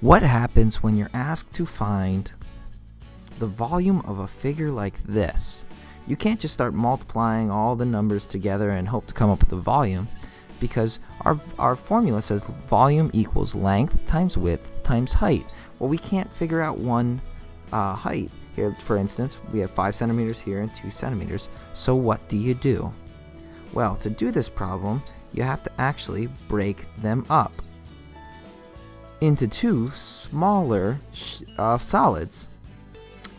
What happens when you're asked to find the volume of a figure like this? You can't just start multiplying all the numbers together and hope to come up with the volume because our, our formula says volume equals length times width times height. Well, we can't figure out one uh, height. Here, for instance, we have 5 centimeters here and 2 centimeters. So what do you do? Well, to do this problem, you have to actually break them up into two smaller uh, solids.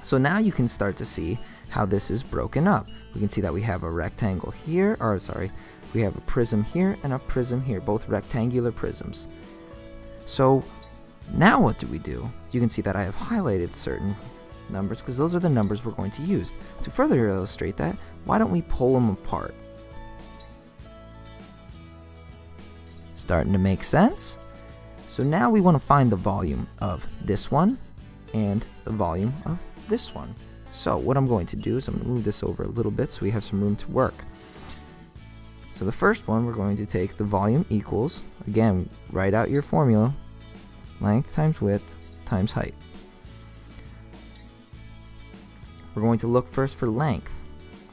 So now you can start to see how this is broken up. We can see that we have a rectangle here, or sorry, we have a prism here and a prism here, both rectangular prisms. So now what do we do? You can see that I have highlighted certain numbers because those are the numbers we're going to use. To further illustrate that, why don't we pull them apart? Starting to make sense? So now we want to find the volume of this one and the volume of this one. So what I'm going to do is I'm going to move this over a little bit so we have some room to work. So the first one, we're going to take the volume equals, again, write out your formula, length times width times height. We're going to look first for length.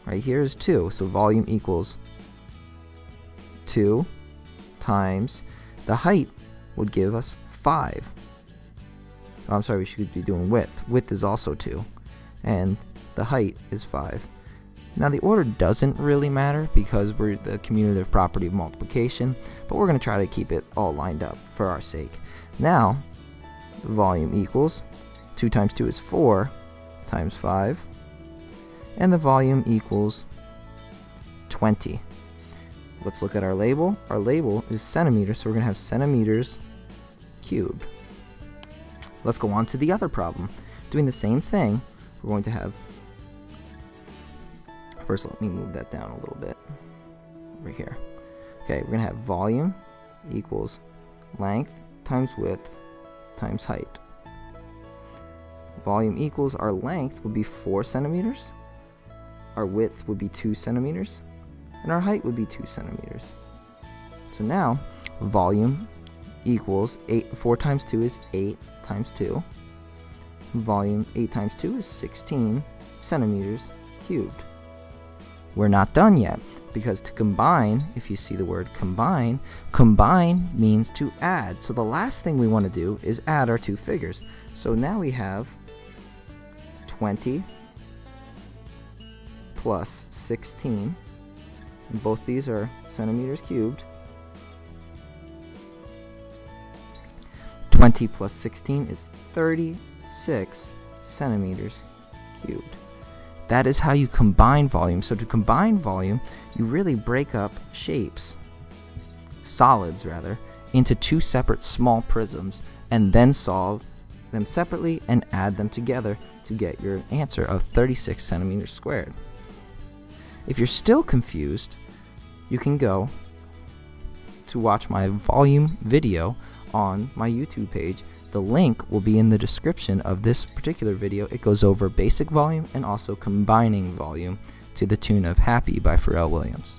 Right here is 2, so volume equals 2 times the height would give us 5. Oh, I'm sorry, we should be doing width. Width is also 2, and the height is 5. Now the order doesn't really matter because we're the commutative property of multiplication, but we're going to try to keep it all lined up for our sake. Now, the volume equals 2 times 2 is 4 times 5, and the volume equals 20. Let's look at our label. Our label is centimeters, so we're going to have centimeters cubed. Let's go on to the other problem. Doing the same thing, we're going to have First, let me move that down a little bit over here. Okay, we're going to have volume equals length times width times height. Volume equals our length would be 4 centimeters, our width would be 2 centimeters, and our height would be 2 centimeters. So now, volume equals 8, 4 times 2 is 8 times 2. Volume 8 times 2 is 16 centimeters cubed. We're not done yet because to combine, if you see the word combine, combine means to add. So the last thing we want to do is add our two figures. So now we have 20 plus 16. And both these are centimeters cubed. 20 plus 16 is 36 centimeters cubed. That is how you combine volume. So to combine volume, you really break up shapes, solids rather, into two separate small prisms and then solve them separately and add them together to get your answer of 36 centimeters squared. If you're still confused, you can go to watch my volume video on my YouTube page the link will be in the description of this particular video. It goes over basic volume and also combining volume to the tune of Happy by Pharrell Williams.